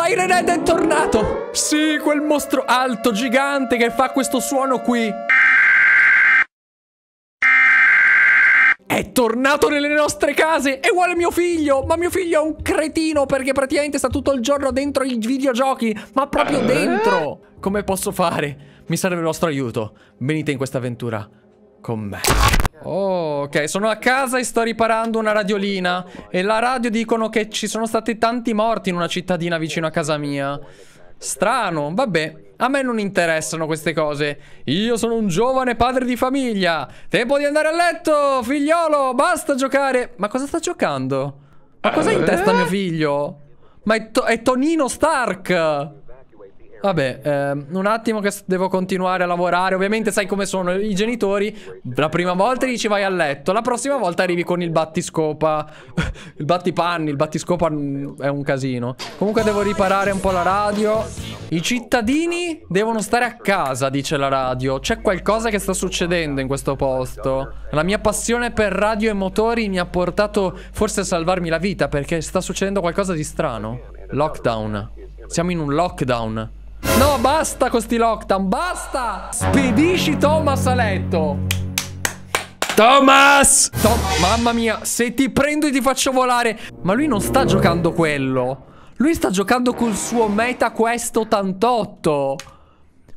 Siren Head è tornato! Sì, quel mostro alto, gigante che fa questo suono qui. È tornato nelle nostre case! È uguale mio figlio! Ma mio figlio è un cretino perché praticamente sta tutto il giorno dentro i videogiochi! Ma proprio dentro! Come posso fare? Mi serve il vostro aiuto. Venite in questa avventura me. Oh, ok, sono a casa e sto riparando una radiolina. E la radio dicono che ci sono stati tanti morti in una cittadina vicino a casa mia. Strano, vabbè. A me non interessano queste cose. Io sono un giovane padre di famiglia. Tempo di andare a letto, figliolo. Basta giocare. Ma cosa sta giocando? Ma cosa in testa mio figlio? Ma è, to è Tonino Stark. Vabbè, ehm, un attimo che devo continuare a lavorare. Ovviamente sai come sono i genitori. La prima volta dici vai a letto, la prossima volta arrivi con il battiscopa. il battipanni, il battiscopa mm, è un casino. Comunque devo riparare un po' la radio. I cittadini devono stare a casa, dice la radio. C'è qualcosa che sta succedendo in questo posto. La mia passione per radio e motori mi ha portato forse a salvarmi la vita perché sta succedendo qualcosa di strano. Lockdown. Siamo in un lockdown. No, basta con sti lockdown, basta! Spedisci Thomas a letto! Thomas! Tom Mamma mia, se ti prendo e ti faccio volare... Ma lui non sta giocando quello. Lui sta giocando col suo Meta Quest 88.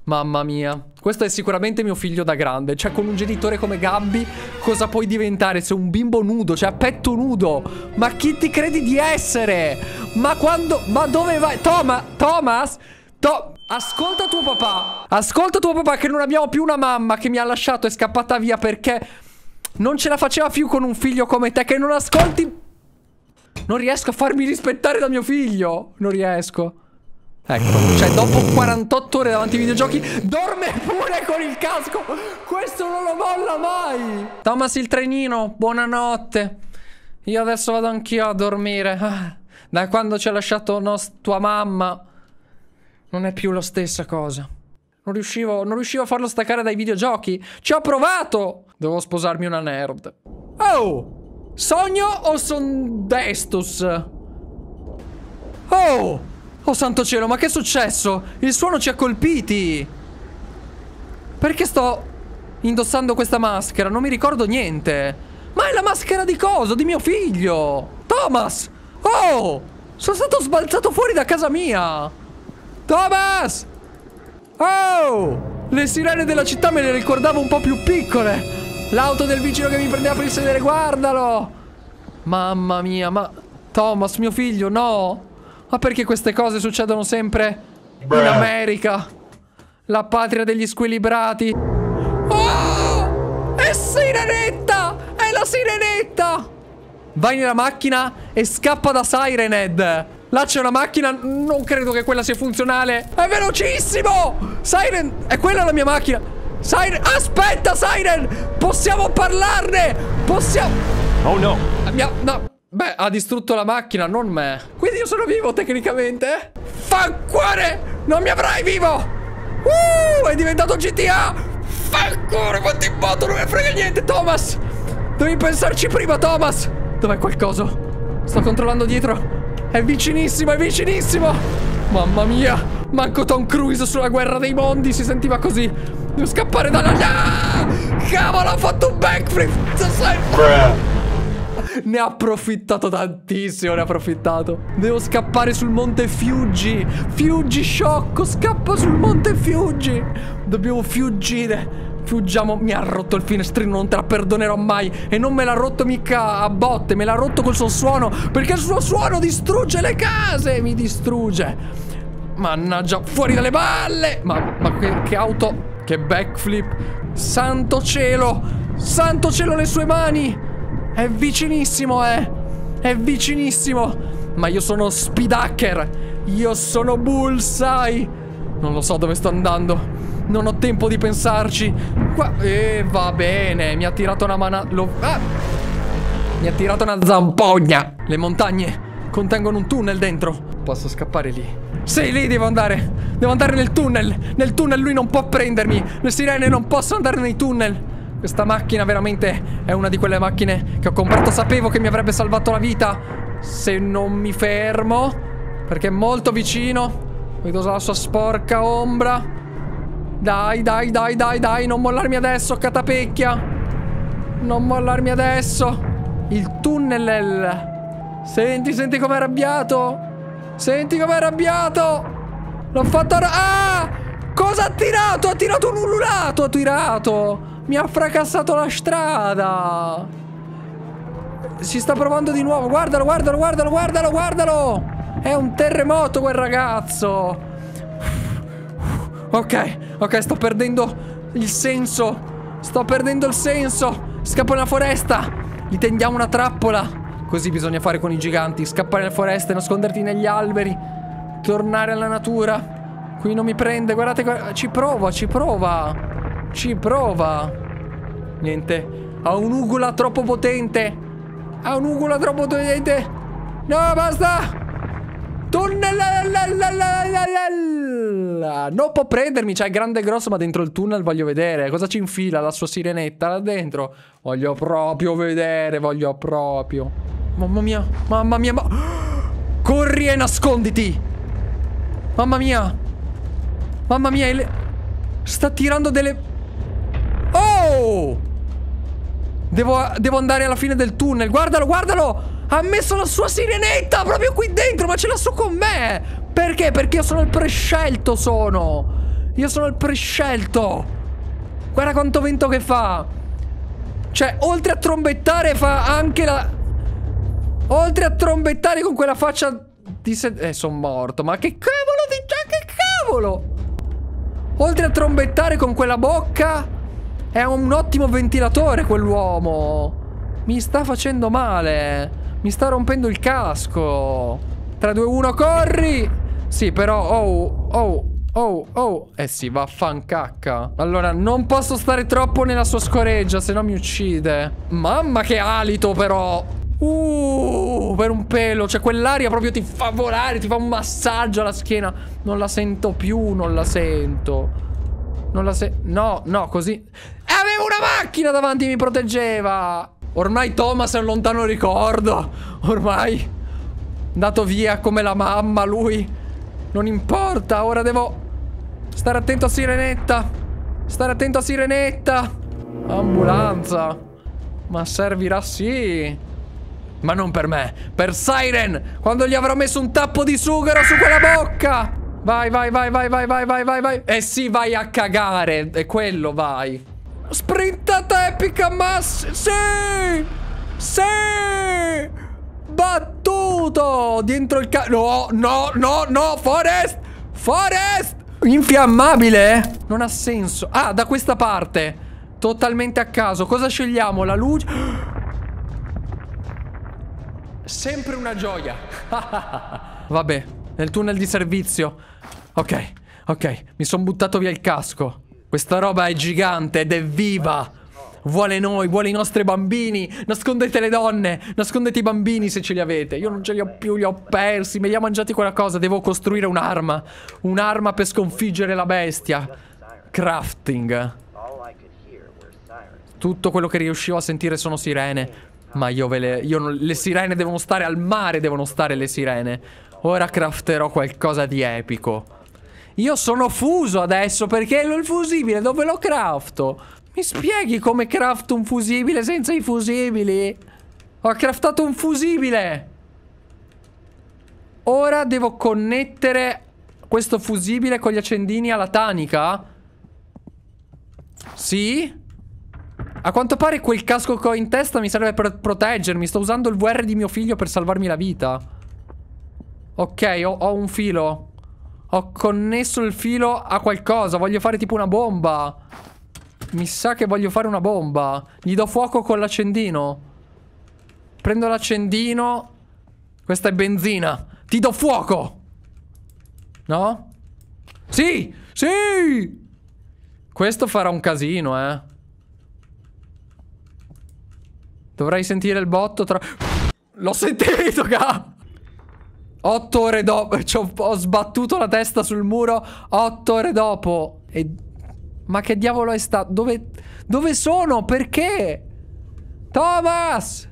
Mamma mia. Questo è sicuramente mio figlio da grande. Cioè, con un genitore come Gabby, cosa puoi diventare? Sei un bimbo nudo, cioè a petto nudo. Ma chi ti credi di essere? Ma quando... Ma dove vai? Thomas? Thomas? To Ascolta tuo papà. Ascolta tuo papà che non abbiamo più una mamma che mi ha lasciato e scappata via perché non ce la faceva più con un figlio come te che non ascolti... Non riesco a farmi rispettare da mio figlio. Non riesco. Ecco, cioè dopo 48 ore davanti ai videogiochi dorme pure con il casco. Questo non lo molla mai. Thomas il trenino, buonanotte. Io adesso vado anch'io a dormire. Ah, da quando ci ha lasciato tua mamma... Non è più la stessa cosa. Non riuscivo, non riuscivo a farlo staccare dai videogiochi. Ci ho provato! Devo sposarmi una nerd. Oh! Sogno o son destus? Oh! Oh santo cielo, ma che è successo? Il suono ci ha colpiti! Perché sto indossando questa maschera? Non mi ricordo niente. Ma è la maschera di coso? Di mio figlio! Thomas! Oh! Sono stato sbalzato fuori da casa mia! Thomas! Oh! Le sirene della città me le ricordavo un po' più piccole. L'auto del vicino che mi prendeva per il sedere, guardalo! Mamma mia, ma... Thomas, mio figlio, no! Ma perché queste cose succedono sempre in America? La patria degli squilibrati. Oh! È Sirenetta! È la Sirenetta! Vai nella macchina e scappa da Sirenhead! Là c'è una macchina, non credo che quella sia funzionale. È velocissimo! Siren, è quella la mia macchina. Siren, aspetta Siren! Possiamo parlarne! Possiamo... Oh no! Mia... No. Beh, ha distrutto la macchina, non me. Quindi io sono vivo tecnicamente? Fancuore! Non mi avrai vivo! Uh, è diventato GTA! Fancuore, quanto in botto, non mi frega niente, Thomas! Devi pensarci prima, Thomas! Dov'è qualcosa? Sto controllando dietro. È vicinissimo, è vicinissimo! Mamma mia! Manco Tom Cruise sulla guerra dei mondi si sentiva così! Devo scappare dalla... No! Cavolo, ho fatto un backflip! Ne ha approfittato tantissimo, ne ha approfittato. Devo scappare sul monte Fiuggi. Fiuggi sciocco, scappa sul monte Fiuggi. Dobbiamo fuggire. Fuggiamo, mi ha rotto il finestrino, non te la perdonerò mai. E non me l'ha rotto mica a botte, me l'ha rotto col suo suono. Perché il suo suono distrugge le case, mi distrugge. Mannaggia, fuori dalle balle. Ma, ma che, che auto, che backflip. Santo cielo, santo cielo le sue mani. È vicinissimo, eh. È vicinissimo. Ma io sono speed hacker. Io sono bullseye. Non lo so dove sto andando. Non ho tempo di pensarci. Qua... E va bene. Mi ha tirato una mana... Lo... Ah! Mi ha tirato una zampogna. Le montagne contengono un tunnel dentro. Posso scappare lì. Sì, lì devo andare. Devo andare nel tunnel. Nel tunnel lui non può prendermi. Le sirene non possono andare nei tunnel. Questa macchina veramente è una di quelle macchine che ho comprato. Sapevo che mi avrebbe salvato la vita. Se non mi fermo. Perché è molto vicino. Vedo la sua sporca ombra. Dai, dai, dai, dai, dai. Non mollarmi adesso, catapecchia. Non mollarmi adesso. Il tunnel. Senti, senti com'è arrabbiato. Senti com'è arrabbiato. L'ho fatto... Ah! Cosa ha tirato? Ha tirato un ululato, ha tirato. Mi ha fracassato la strada. Si sta provando di nuovo. Guardalo, guardalo, guardalo, guardalo, guardalo. È un terremoto quel ragazzo. Ok, ok, sto perdendo il senso. Sto perdendo il senso. Scappo nella foresta. Gli tendiamo una trappola. Così bisogna fare con i giganti. Scappare nelle foreste, nasconderti negli alberi. Tornare alla natura. Qui non mi prende, guardate, ci prova, ci prova. Ci prova. Niente. Ha un'ugula troppo potente. Ha un'ugula troppo potente. No, basta. Tunnel. Non può prendermi, cioè è grande e grosso, ma dentro il tunnel voglio vedere. Cosa ci infila la sua sirenetta là dentro? Voglio proprio vedere, voglio proprio. Mamma mia, mamma mia, ma... Corri e nasconditi! Mamma mia! Mamma mia, il... sta tirando delle... Oh! Devo, devo andare alla fine del tunnel. Guardalo, guardalo! Ha messo la sua sirenetta proprio qui dentro, ma ce l'ha su con me! Perché? Perché io sono il prescelto, sono! Io sono il prescelto! Guarda quanto vento che fa! Cioè, oltre a trombettare fa anche la... Oltre a trombettare con quella faccia di se... Eh, sono morto. Ma che cavolo di... Che cavolo! Oltre a trombettare con quella bocca, è un ottimo ventilatore quell'uomo. Mi sta facendo male. Mi sta rompendo il casco. 3, 2, 1, corri! Sì, però, oh, oh, oh, oh. Eh sì, vaffancacca. Allora, non posso stare troppo nella sua scoreggia, se no mi uccide. Mamma che alito, però. Uh, per un pelo. Cioè, quell'aria proprio ti fa volare, ti fa un massaggio alla schiena. Non la sento più, non la sento. Non la sento. No, no, così. E avevo una macchina davanti mi proteggeva. Ormai Thomas è un lontano ricordo. Ormai. Andato via come la mamma, lui. Non importa, ora devo stare attento a Sirenetta. Stare attento a Sirenetta. Ambulanza. Ma servirà sì. Ma non per me, per Siren! Quando gli avrò messo un tappo di sughero su quella bocca! Vai, vai, vai, vai, vai, vai, vai, vai, vai. Eh sì, vai a cagare. È quello, vai. Sprintata epica mass. Sì! Sì! Battuto! Dentro il ca... No, no, no, no! Forest! Forest! Infiammabile? Non ha senso. Ah, da questa parte. Totalmente a caso. Cosa scegliamo? La luce... Sempre una gioia. Vabbè, nel tunnel di servizio. Ok, ok, mi sono buttato via il casco. Questa roba è gigante ed è viva. Vuole noi, vuole i nostri bambini. Nascondete le donne, nascondete i bambini se ce li avete. Io non ce li ho più, li ho persi. Me li ha mangiati quella cosa. Devo costruire un'arma. Un'arma per sconfiggere la bestia. Crafting. Tutto quello che riuscivo a sentire sono sirene. Ma io ve le... Io non, le sirene devono stare al mare, devono stare le sirene. Ora crafterò qualcosa di epico. Io sono fuso adesso perché il fusibile dove lo crafto? Mi spieghi come crafto un fusibile senza i fusibili? Ho craftato un fusibile. Ora devo connettere questo fusibile con gli accendini alla tanica? Sì? A quanto pare quel casco che ho in testa mi serve per proteggermi. Sto usando il VR di mio figlio per salvarmi la vita. Ok, ho, ho un filo. Ho connesso il filo a qualcosa. Voglio fare tipo una bomba. Mi sa che voglio fare una bomba. Gli do fuoco con l'accendino. Prendo l'accendino. Questa è benzina. Ti do fuoco. No? Sì! Sì! Questo farà un casino, eh. Dovrei sentire il botto tra... L'ho sentito, ca! Otto ore dopo... Ho sbattuto la testa sul muro otto ore dopo. E... Ma che diavolo è stato? Dove... Dove sono? Perché? Thomas!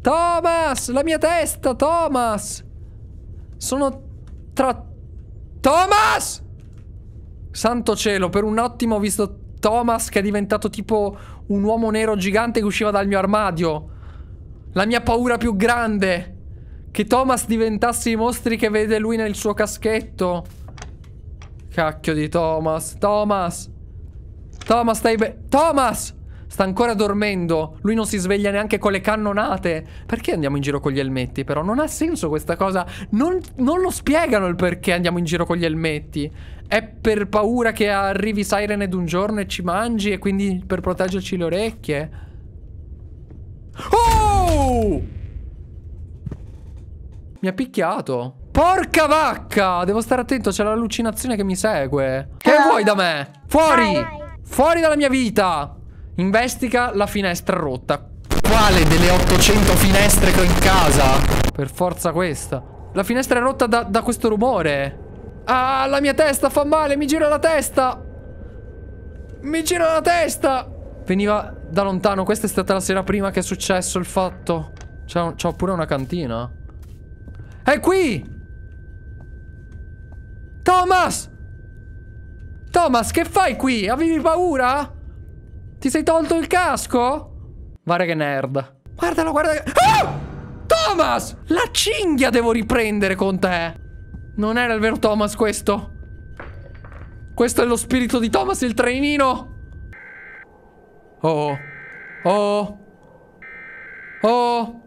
Thomas! La mia testa, Thomas! Sono tra... Thomas! Santo cielo, per un attimo ho visto Thomas che è diventato tipo un uomo nero gigante che usciva dal mio armadio. La mia paura più grande. Che Thomas diventasse i mostri che vede lui nel suo caschetto. Cacchio di Thomas. Thomas. Thomas, stai bene. Thomas! Sta ancora dormendo. Lui non si sveglia neanche con le cannonate. Perché andiamo in giro con gli elmetti? Però non ha senso questa cosa. Non, non lo spiegano il perché andiamo in giro con gli elmetti. È per paura che arrivi Sirened un giorno e ci mangi e quindi per proteggerci le orecchie. Oh! Mi ha picchiato. Porca vacca! Devo stare attento, c'è l'allucinazione che mi segue. Che vuoi da me? Fuori! Fuori dalla mia vita! Investiga la finestra rotta. Quale delle 800 finestre che ho in casa? Per forza questa. La finestra è rotta da, da questo rumore. Ah, la mia testa fa male, mi gira la testa. Mi gira la testa. Veniva da lontano, questa è stata la sera prima che è successo il fatto. C'ho pure una cantina. È qui! Thomas! Thomas, che fai qui? Avevi paura? Ti sei tolto il casco? Guarda che nerd. Guardalo, guarda che... Ah! Thomas! La cinghia devo riprendere con te. Non era il vero Thomas questo. Questo è lo spirito di Thomas il trenino. Oh. Oh. Oh.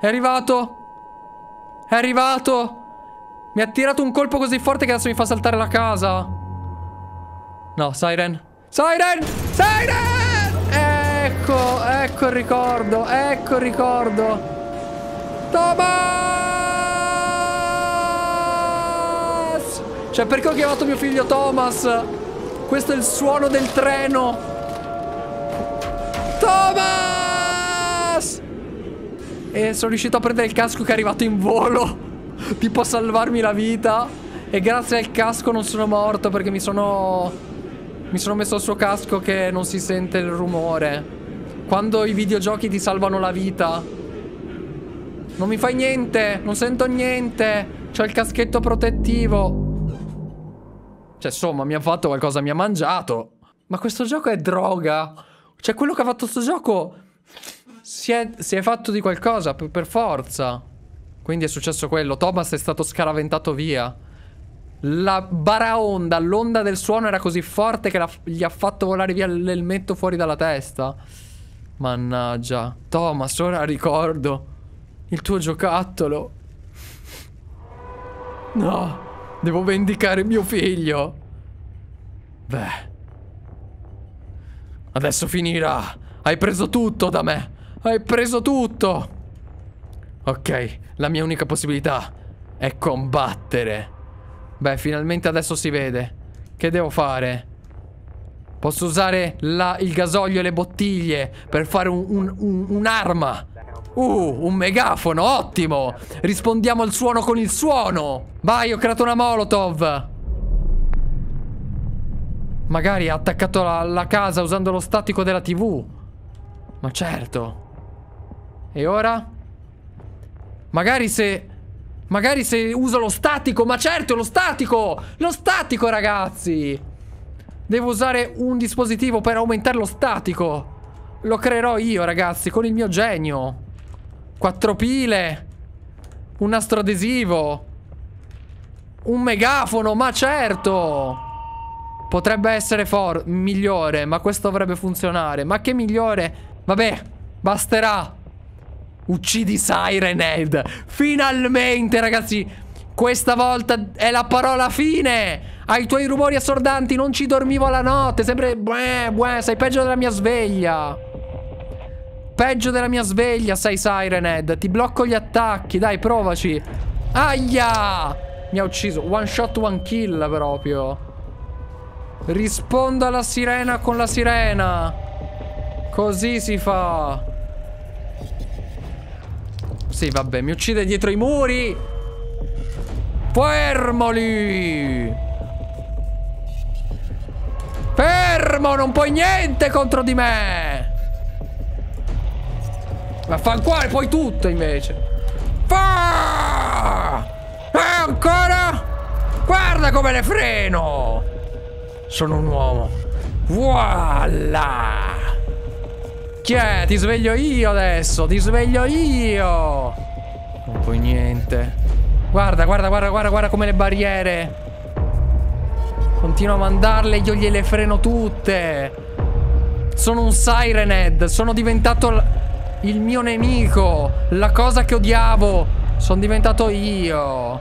È arrivato. È arrivato. Mi ha tirato un colpo così forte che adesso mi fa saltare la casa. No, Siren. Siren! Siren! Ecco, ecco il ricordo, ecco il ricordo. Thomas! Cioè, perché ho chiamato mio figlio Thomas? Questo è il suono del treno. Thomas! E sono riuscito a prendere il casco che è arrivato in volo. Tipo a salvarmi la vita. E grazie al casco non sono morto perché mi sono mi sono messo il suo casco che non si sente il rumore. Quando i videogiochi ti salvano la vita. Non mi fai niente, non sento niente. C'ho il caschetto protettivo. Cioè, insomma, mi ha fatto qualcosa, mi ha mangiato. Ma questo gioco è droga. Cioè, quello che ha fatto questo gioco si è, si è fatto di qualcosa, per, per forza. Quindi è successo quello. Thomas è stato scaraventato via. La baraonda, l'onda del suono era così forte che gli ha fatto volare via l'elmetto fuori dalla testa. Mannaggia. Thomas, ora ricordo. Il tuo giocattolo. No. Devo vendicare mio figlio. Beh. Adesso finirà. Hai preso tutto da me. Hai preso tutto. Ok, la mia unica possibilità è combattere. Beh, finalmente adesso si vede. Che devo fare? Posso usare la, il gasolio e le bottiglie per fare un'arma. Un, un, uh, un megafono, ottimo! Rispondiamo al suono con il suono! Vai, ho creato una molotov! Magari ha attaccato la, la casa usando lo statico della tv. Ma certo. E ora? Magari se... Magari se uso lo statico, ma certo, lo statico! Lo statico, ragazzi! Devo usare un dispositivo per aumentare lo statico. Lo creerò io, ragazzi, con il mio genio. Quattro pile. Un nastro adesivo. Un megafono, ma certo! Potrebbe essere migliore, ma questo dovrebbe funzionare. Ma che migliore? Vabbè, basterà. Uccidi Sirenhead. Finalmente, ragazzi. Questa volta è la parola fine. Ai tuoi rumori assordanti non ci dormivo la notte. Sempre... Bueh, bueh, sei peggio della mia sveglia. Peggio della mia sveglia sei Sirenhead. Ti blocco gli attacchi. Dai, provaci. Aia! Mi ha ucciso. One shot, one kill proprio. Rispondo alla sirena con la sirena. Così si fa. Sì, vabbè, mi uccide dietro i muri. Fermoli! Fermo, non puoi niente contro di me! Vaffanculo, puoi tutto invece. Fa! Ah! ancora? Guarda come le freno! Sono un uomo. Voilà! Chi è? Ti sveglio io adesso, ti sveglio io! Non puoi niente. Guarda, guarda, guarda, guarda, guarda come le barriere. Continuo a mandarle, io gliele freno tutte. Sono un Sirenhead, sono diventato il mio nemico, la cosa che odiavo. Sono diventato io.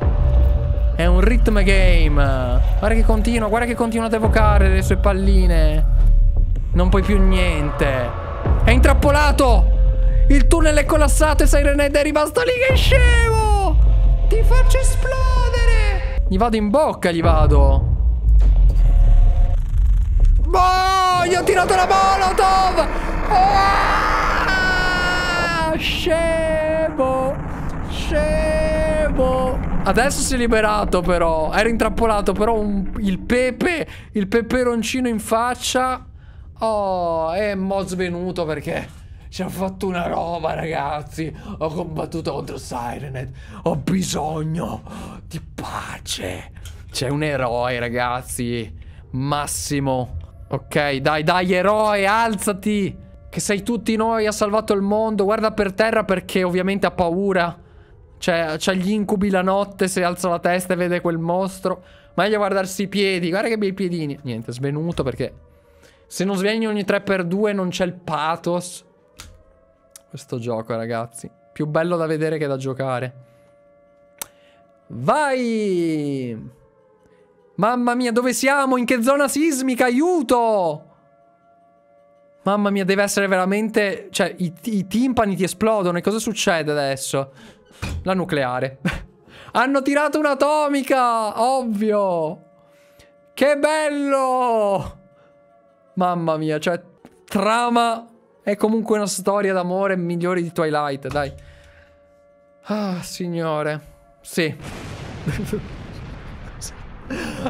È un rhythm game. Guarda che continua, guarda che continua ad evocare le sue palline. Non puoi più niente. È intrappolato! Il tunnel è collassato e Sirenhead è rimasto lì che scemo! Ti faccio esplodere! Gli vado in bocca, gli vado. Boh, gli ho tirato la molotov! Ah, scemo! Scemo! Adesso si è liberato però. Era intrappolato, però un, il pepe, il peperoncino in faccia. Oh, è mo' svenuto perché ci ha fatto una roba, ragazzi. Ho combattuto contro Sirenet. Ho bisogno di pace. C'è un eroe, ragazzi. Massimo. Ok, dai, dai, eroe, alzati! Che sei tutti noi, ha salvato il mondo. Guarda per terra perché ovviamente ha paura. Cioè, c'ha gli incubi la notte, se alza la testa e vede quel mostro. Meglio guardarsi i piedi. Guarda che bei piedini. Niente, svenuto perché... Se non svegli ogni 3x2 non c'è il pathos. Questo gioco, ragazzi. Più bello da vedere che da giocare. Vai! Mamma mia, dove siamo? In che zona sismica? Aiuto! Mamma mia, deve essere veramente... Cioè, i, i timpani ti esplodono. E cosa succede adesso? La nucleare. Hanno tirato un'atomica! Ovvio! Che bello! Mamma mia, cioè... Trama... È comunque una storia d'amore migliore di Twilight, dai. Ah, signore. Sì.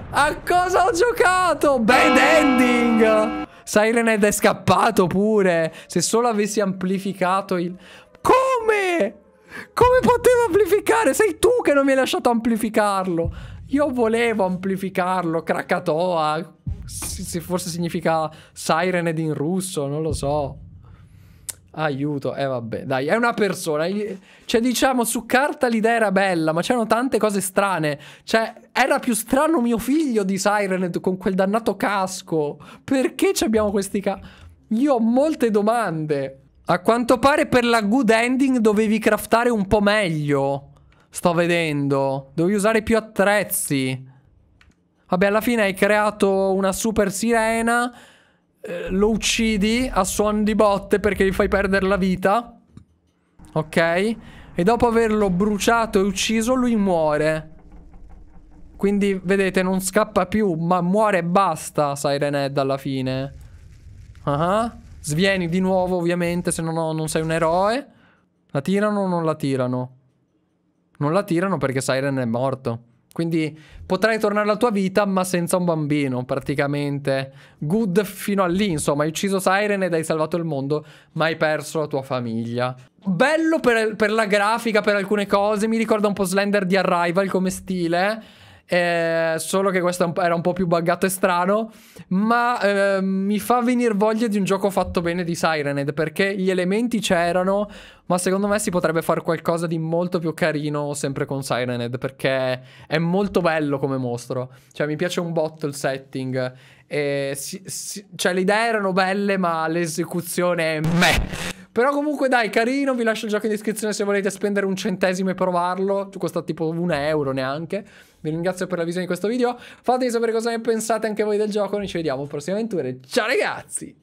A cosa ho giocato? Bad ending! Sirenhead è scappato pure. Se solo avessi amplificato il... Come? Come potevo amplificare? Sei tu che non mi hai lasciato amplificarlo. Io volevo amplificarlo. Krakatoa. Se forse significa Sirenhead in russo, non lo so. Aiuto, eh vabbè, dai, è una persona. Cioè, diciamo, su carta l'idea era bella, ma c'erano tante cose strane. Cioè, era più strano mio figlio di Sirenet con quel dannato casco. Perché abbiamo questi ca... Io ho molte domande. A quanto pare per la good ending dovevi craftare un po' meglio. Sto vedendo. Dovevi usare più attrezzi. Vabbè, alla fine hai creato una super sirena eh, lo uccidi a suon di botte perché gli fai perdere la vita. Ok? E dopo averlo bruciato e ucciso, lui muore. Quindi, vedete, non scappa più, ma muore e basta Sirenhead alla fine. Uh -huh. Svieni di nuovo, ovviamente, se no, non sei un eroe. La tirano o non la tirano? Non la tirano perché Siren è morto. Quindi potrai tornare alla tua vita ma senza un bambino praticamente. Good fino a lì insomma hai ucciso Siren ed hai salvato il mondo ma hai perso la tua famiglia. Bello per, per la grafica, per alcune cose, mi ricorda un po' Slender di Arrival come stile. Eh, solo che questo era un po' più buggato e strano. Ma eh, mi fa venire voglia di un gioco fatto bene di Sirened. Perché gli elementi c'erano. Ma secondo me si potrebbe fare qualcosa di molto più carino sempre con Sirened. Perché è molto bello come mostro. Cioè, mi piace un botto il setting. Si, si, cioè, le idee erano belle, ma l'esecuzione è meh. Però comunque dai, carino, vi lascio il gioco in descrizione se volete spendere un centesimo e provarlo. Costa tipo un euro neanche. Vi ringrazio per la visione di questo video. Fatemi sapere cosa ne pensate anche voi del gioco. Noi ci vediamo alle prossime avventure. Ciao ragazzi!